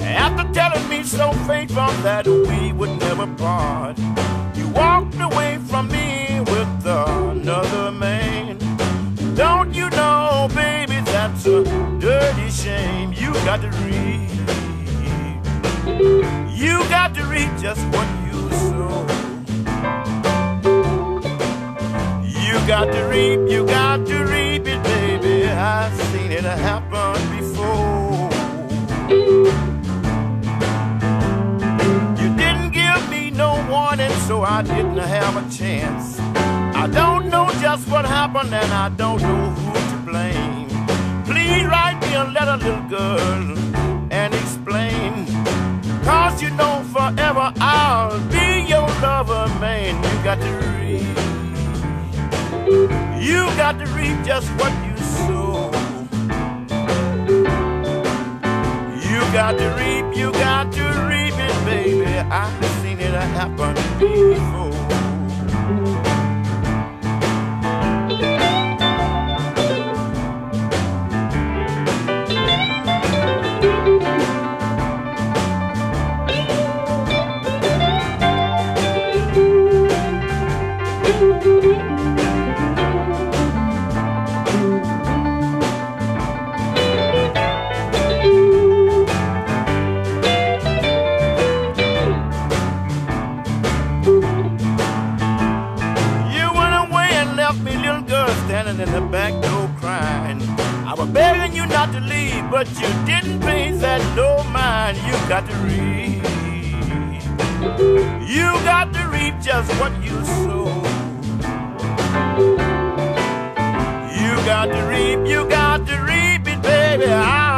After telling me so faithful that we would never part, you walked away from me with another man. Don't you know, baby, that's a dirty shame. You got to read. You got to read just what you sow. You got to reap, you got to reap it, baby. I've seen it happen before. I didn't have a chance. I don't know just what happened, and I don't know who to blame. Please write me a letter, little girl, and explain. Cause you know forever I'll be your lover, man. You got to read. You got to reap just what you sow. You got to reap, you got to reap it, baby. I've seen it happen before. Left me, little girl, standing in the back door crying. I was begging you not to leave, but you didn't pay that no mind. You got to read. You got to reap just what you sow. You got to reap, you got to reap it, baby. I